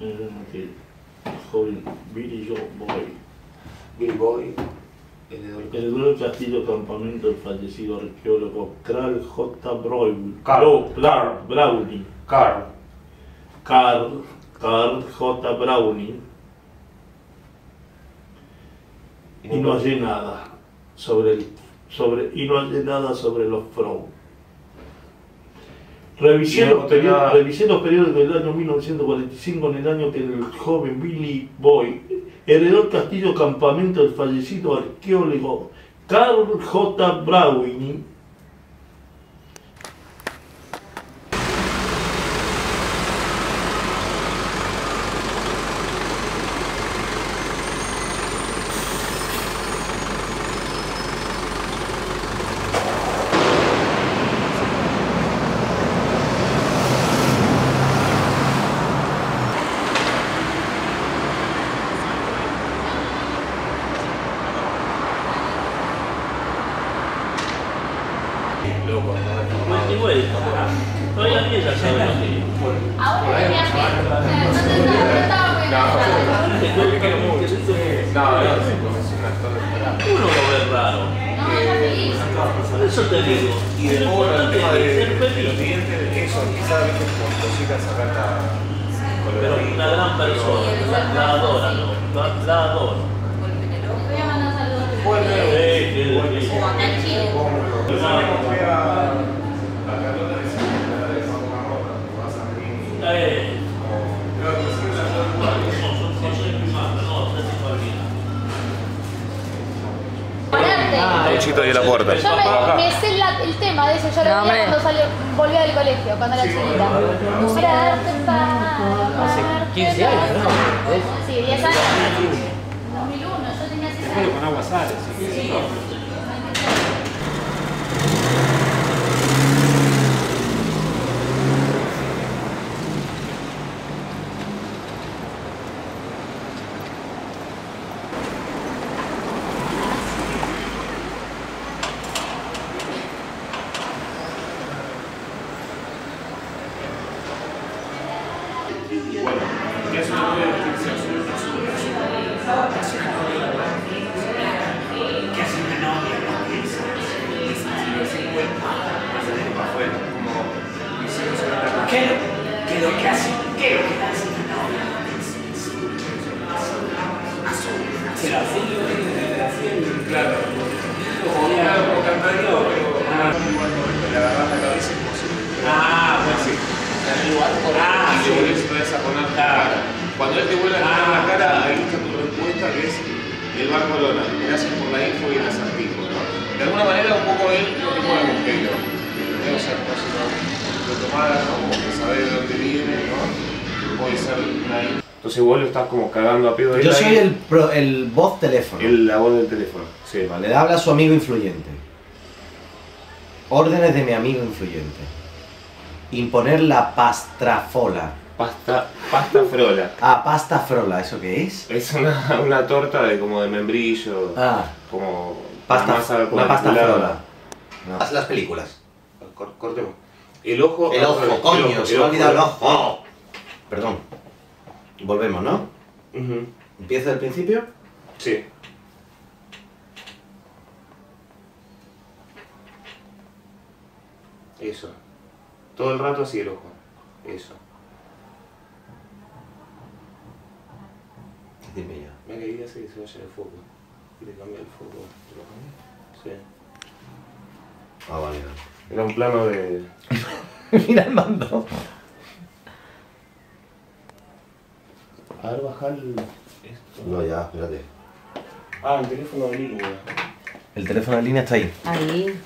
Eh, que joven Billy Joe Boy. Bill Boy, heredó el Heredó el castillo campamento del fallecido arqueólogo Carl J. Browning. Carl. Bra- Browning. Carl. Carl, Carl J. Browning. Y no hallé nada sobre el, sobre, y no hallé nada sobre los Frown. Revisé, no los revisé periódicos del año 1945 en el año que el joven Billy Boy heredó el castillo campamento del fallecido arqueólogo Carl J. Browning Loco, Y bueno, todavía ni ella sabe lo que Ahora tenía que. No te estaba No, yo le quiero mucho. No, no, es un actor de teatro. Uno lo ve raro. No, está feliz. Por eso te digo. Y de nuevo el importante tema es de, de los dientes, eso, quizás viste con cositas sacar la Pero una gran persona, la, la adora, ¿no? La, la adora. Voy a mandar saludos. Bueno, Sí, sí, sí. Acá fui a la Carlota de Sevilla, la de Fauna Roja, que vas a venir. Eh, Creo que sí, la no, no, no soy mi madre, no, no se me olvida. Ahí a la puerta. Yo me, me sé la- el tema de eso, yo lo No, hombre. cuando salió, volvía del colegio, cuando era chiquita. Nombrarte para Hace 15 años, ¿no? Sí, 10 años. 2001, yo tenía 6 Déjalo años. con agua sale, Cuando él te vuelve a poner la cara, ahí está tu respuesta que es el Bar Corona. Gracias por la info y el acertijo, ¿no? De alguna manera un poco él lo que mueve un pelo. Si lo, lo tomara, ¿no? Como que sabe de dónde viene, ¿no? Puede ser una info. Entonces vos lo estás como cagando a pedo. Yo soy el, pro- el voz teléfono. el la voz del teléfono. Sí. Vale, le habla a su amigo influyente. Órdenes de mi amigo influyente. Imponer la pastrafola. Pasta, pasta frola. Ah, pasta frola, ¿eso qué es? Es una, una torta de como de membrillo, Ah, como pasta, masa una pasta frola. No. Las películas. Cor- cortemos. El ojo. El ojo, el coño, ojo, se me ha olvidado el el ojo. Perdón. Volvemos, ¿no? ¿Empieza del principio? Sí. Eso. Todo el rato así el ojo. Eso. Mira que se vaya el foco. Y le cambia el foco. ¿Lo cambié? Sí. Ah, vale. Era un plano de. Mira el mando. A ver, bajar el. Esto. No, ya, espérate. Ah, el teléfono de línea. El teléfono en línea está ahí. Ahí.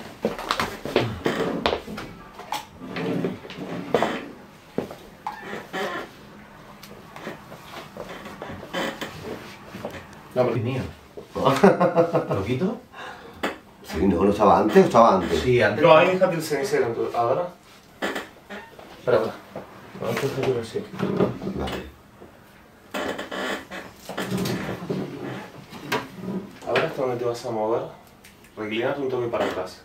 No, pero. mío. ¿Lo quito? Sí, no, no estaba antes o estaba antes. Sí, antes. No, ahí déjate el cenicero entonces. ¿Ahora? Espera, antes déjate así. Vale. Ahora hasta dónde te vas a mover. Reclinate un toque para atrás.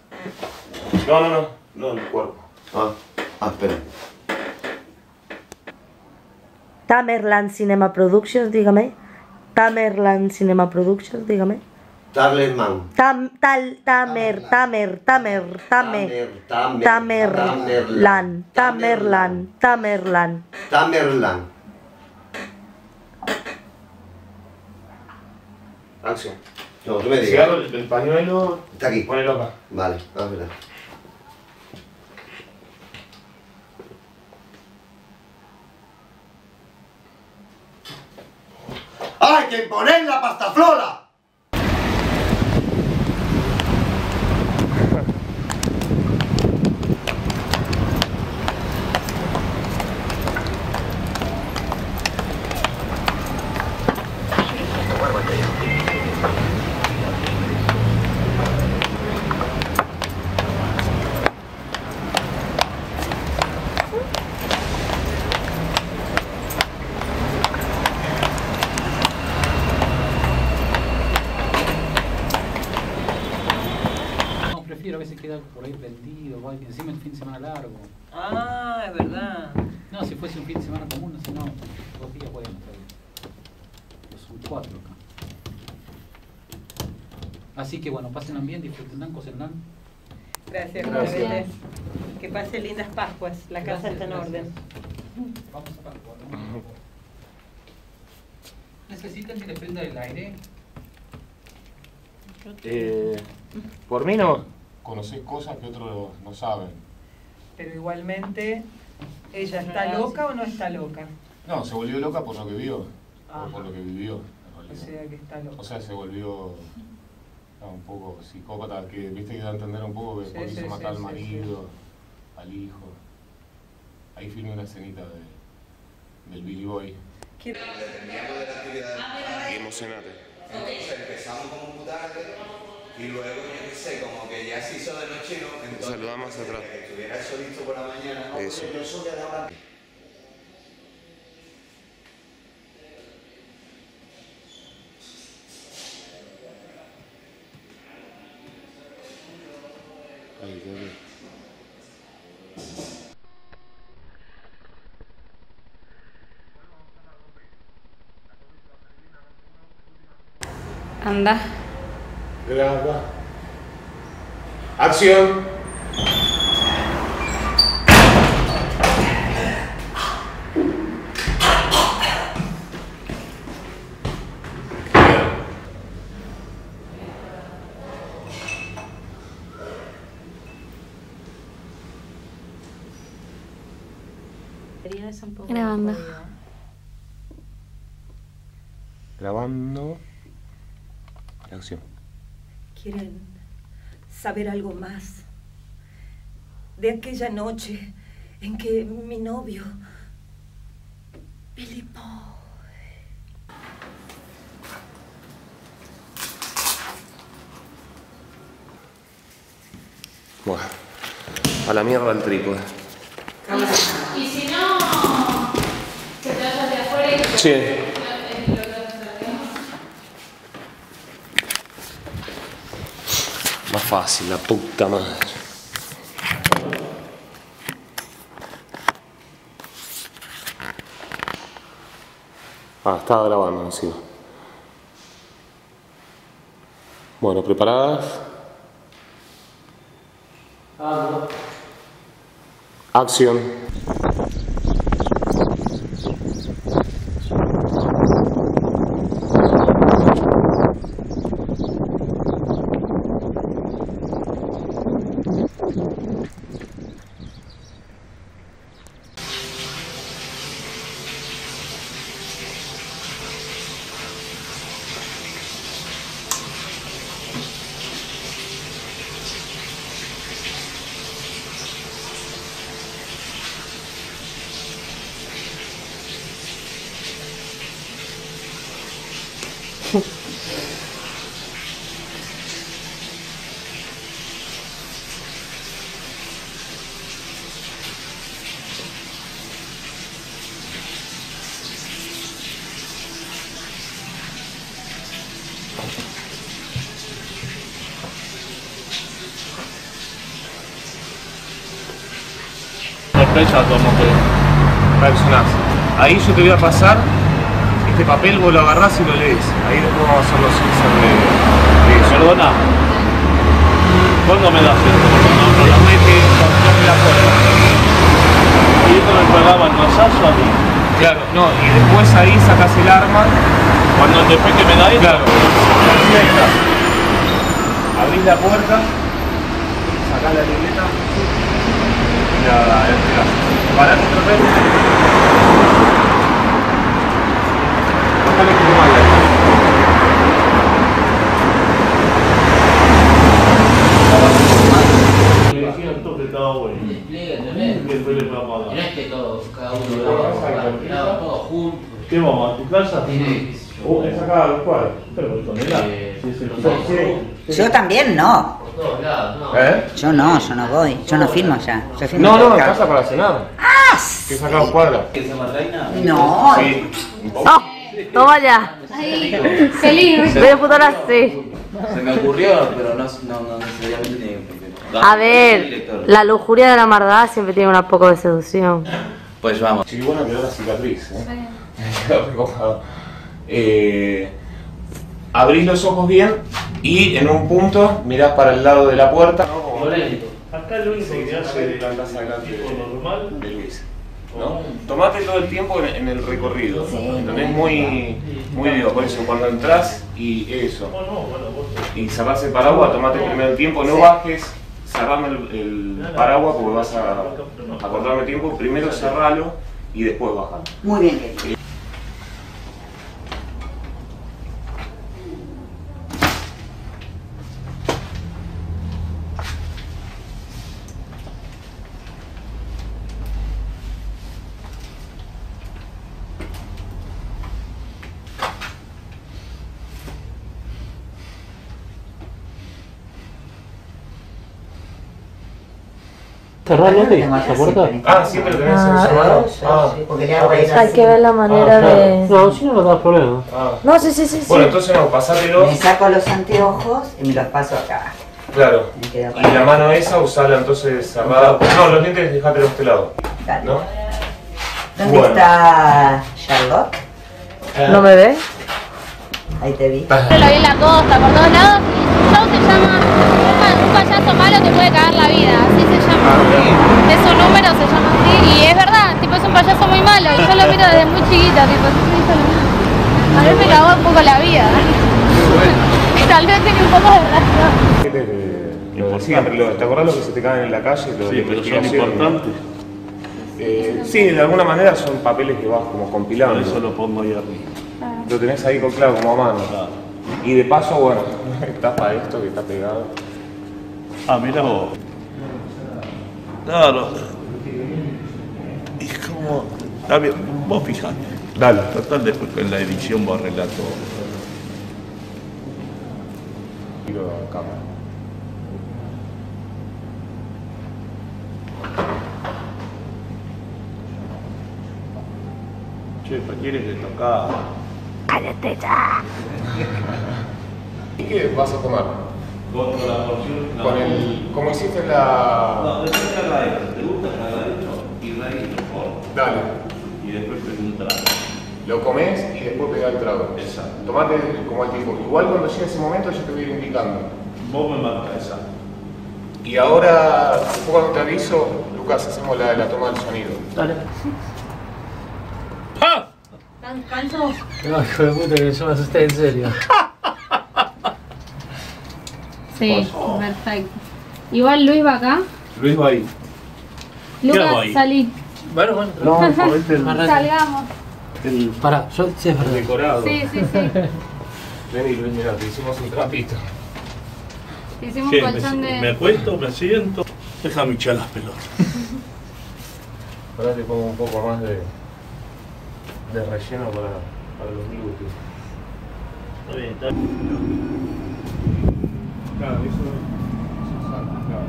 No, no, no. No, el cuerpo. Ah, ah, espera. Tamerlan Cinema Productions, dígame. Tamerlan Cinema Productions, dígame. Tarlerman. Tam, tal, tamer, tamer, tamer, tamer, Tamer, tamerlan, tamerlan, tamerlan. Tamerlan. Acción. No, tú me digas. el pañuelo, Está aquí. ponelo acá. Vale, a ver. Que poner la pasta flora! No, prefiero a veces quedar por ahí prendido, guay, que encima el fin de semana largo. Ah, es verdad. No, si fuese un fin de semana común, si no, dos días bueno. Pero son cuatro acá. Así que bueno, pasen bien, disfruten, cocenán. Gracias, Gracias. Jorge. Que pase lindas Pascuas. La casa está en orden. Vamos a Pascua, ¿no? ¿Necesitan que les prenda el aire? Eh, por mí no. Conocés cosas que otros no saben. Pero igualmente, ¿ella está loca o no está loca? No, se volvió loca por lo que vio. Ajá. O por lo que vivió. en O sea que está loca. O sea, se volvió ah, un poco psicópata, que viste que da a entender un poco que Sí, quiso sí, matar al sí, marido, al hijo. Ahí filmé una escenita de, del Billy Boy. Quiero- Y emocionate. Entonces empezamos como muy tarde y luego, yo qué sé, como que ya se hizo de noche, ¿no? Entonces, Saludamos atrás. que estuviera eso listo por la mañana, ¿no? Eso. Yo eso ahora- Ahí, bien. Anda. Graba. Acción. Grabando. Grabando. Acción. ¿Quieren saber algo más? De aquella noche en que mi novio, Billy Paul, Bueno, a la mierda el trípode. Y si no, que te vayas de afuera y Sí. Fácil, la puta madre. Ah, estaba grabando encima. Bueno, ¿preparadas? Acción. Como que personaje. ahí yo te voy a pasar este papel, vos lo agarrás y lo lees. Ahí después vamos a hacer los eso. Perdona. ¿Cuándo me das esto? No lo mete con la puerta. Y esto me pagaba el masazo a mí. Claro, no, y después ahí sacas el arma. Cuando después que me da esto. Claro. Abrís la puerta, sacás la libreta la entregás. Parate otra vez. Bájale tu malla. Me dijeron todo que estaba bueno. Que después le vamos a dar. Mirá que todos, cada uno lo tirado todos juntos. ¿Qué vamos? ¿A tu casa? Sí. Oh, es acá cuadros. Pero con el. Yo también no. Por todos lados, ¿no? ¿Eh? Yo no, yo no voy. Yo no filmo allá. Yo filmo No, no, en casa para cenar. ¡Ah! Que saca dos cuadras. No. Sí. ¡Oh! ¡Toma ya! Ay, qué lindo. Voy a putar así. Se me ocurrió, pero no, no, no necesariamente tiene que A ver, la lujuria de la maldad siempre tiene un poco de seducción. Pues vamos. Sí, bueno, quedó la cicatriz. ¿eh? Recojado. Eh, abrís los ojos bien y en un punto mirás para el lado de la puerta. Acá lo único que hace tipo de- normal. de Luis. ¿no? Tomate todo el tiempo en, en el recorrido. ¿entendés? Muy, muy vivo. Por eso, cuando entras y eso, y cerrás el paraguas, tomate primero el tiempo, no bajes cerrando el, el paraguas porque vas a, a cortarme tiempo. Primero cerralo y después bajalo. Muy bien, querido. Cerralo, ¿te acuerdas? Ah, siempre tenés Ah, el cerrado. Ah, Porque le hago Hay que ver la manera de... No, si no, no da problema. ah. No, sí, sí, sí. sí. Bueno, entonces no, pasátelo. Me saco los anteojos y me los paso acá. Claro. Y la mano esa, usala entonces cerrada. No, los dientes dejátelos de este lado. Dale. ¿No? ¿Dónde Bueno. está Charlotte? ¿No me ves? Ahí te vi. Lo vi en la costa, por todos lados. Su show se llama Un pa- Un payaso malo te puede cagar la vida, así se llama. Es un número, se llama así. Y es verdad, tipo es un payaso muy malo. Y yo lo miro desde muy chiquita, tipo, A mí me cagó un poco la vida. Tal vez tenía un poco de razón. Lo- siempre lo- ¿Te acordás lo que se te caen en la calle? Lo de Sí, pero son importantes. Eh, sí, de alguna manera son papeles que vas como compilando. Por eso lo pongo ahí arriba. Lo tenés ahí con claro, como a mano. Y de paso, bueno, tapa esto que está pegado. Ah, mira vos. Claro. Es como. Está bien, vos fijate. Dale. Total, después en la edición vos arreglás todo. Cámara. Che, ¿para quieres que tocar? ¡Cállate ya! ¿Y qué vas a comer? Con la porción. Con el. ¿Cómo hiciste la.? No, después cargadito. ¿Te gusta cargadito? Y radito, por Dale. Y después preguntar. Lo comes y después pegás el trago. Exacto. Tomate como el tiempo. Igual cuando llegue ese momento yo te voy a ir indicando. Vos me marcas esa. Y ahora, después cuando te aviso, Lucas, hacemos la, la toma del sonido. Dale. ¿Tan canso? No, hijo de puta, que yo me asusté en serio. Sí, perfecto. Igual Luis va acá. Luis va ahí. Lucas, ahí? salí. Bueno, bueno. No, el, Salgamos. el Pará, yo sí es verdad. Decorado. Sí, sí, sí. Vení, Luis, mira, te hicimos un trapito. Hicimos ¿Qué? un Me, colchón me de. acuesto, me siento. Déjame echar las pelotas. Ahora te pongo un poco más de, de relleno para, para los glúteos. Está bien, está bien. Claro, eso, eso salta, claro.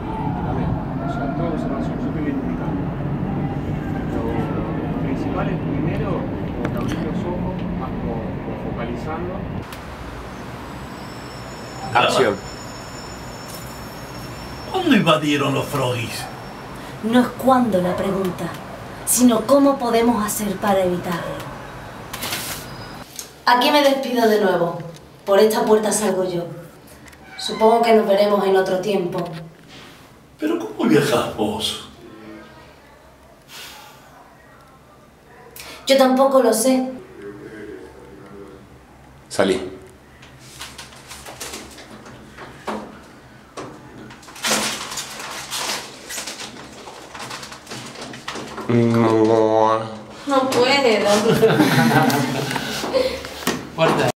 Sí, también. O sea, toda observación yo te voy indicando. Lo principal es primero, como que abrís los ojos, vas como, como focalizando. Acción. ¿Cuándo invadieron los froggies? No es cuando la pregunta. sino cómo podemos hacer para evitarlo. Aquí me despido de nuevo. Por esta puerta salgo yo. Supongo que nos veremos en otro tiempo. ¿Pero cómo viajas vos? Yo tampoco lo sé. Salí. No puedo. Fuerte.